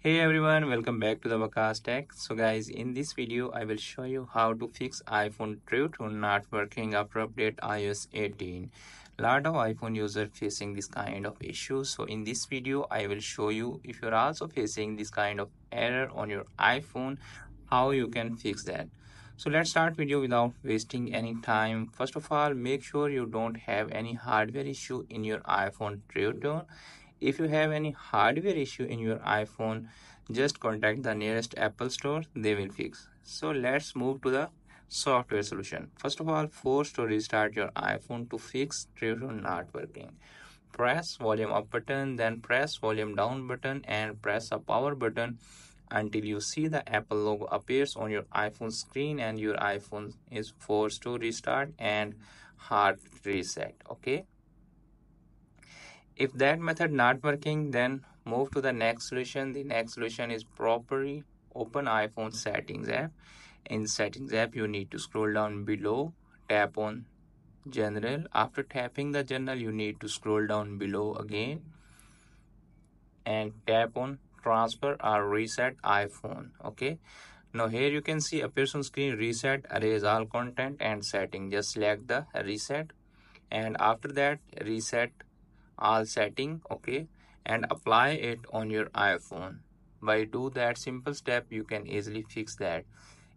Hey everyone, welcome back to the Waqas Tech. So guys, in this video, I will show you how to fix iPhone True Tone not working after update iOS 18. Lot of iPhone users facing this kind of issue. So in this video, I will show you if you're also facing this kind of error on your iPhone, how you can fix that. So let's start video without wasting any time. First of all, make sure you don't have any hardware issue in your iPhone True Tone if you have any hardware issue in your iPhone, just contact the nearest Apple store, they will fix. So let's move to the software solution. First of all, force to restart your iPhone to fix True Tone not working. Press volume up button, then press volume down button and press a power button until you see the Apple logo appears on your iPhone screen and your iPhone is forced to restart and hard reset. Okay if that method not working then move to the next solution. The next solution is properly open iphone settings app. In settings app you need to scroll down below tap on general. After tapping the general you need to scroll down below again and tap on transfer or reset iphone okay? Now here you can see appears on screen reset erase all content and setting. Just select the reset. And after that reset all setting okay and apply it on your iphone. By do that simple step you can easily fix that.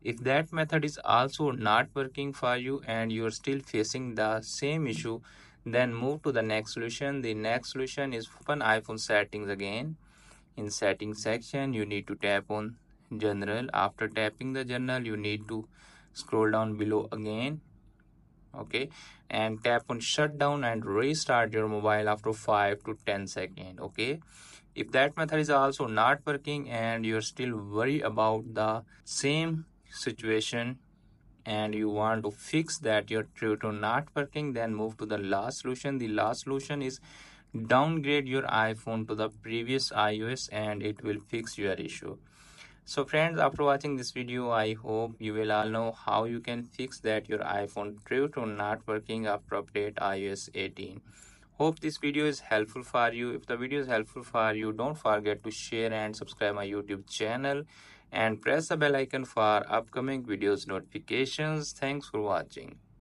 If that method is also not working for you and you're still facing the same issue then move to the next solution. The next solution is open iphone settings again. In settings section you need to tap on general. After tapping the general you need to scroll down below again okay? And tap on shutdown and restart your mobile after 5 to 10 seconds okay? If that method is also not working and you're still worried about the same situation and you want to fix that your True Tone not working then move to the last solution. The last solution is downgrade your iphone to the previous ios and it will fix your issue so friends after watching this video i hope you will all know how you can fix that your iphone True Tone not working after update ios 18 hope this video is helpful for you. If the video is helpful for you don't forget to share and subscribe my youtube channel and press the bell icon for upcoming videos notifications. Thanks for watching